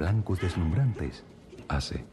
blancos deslumbrantes, hace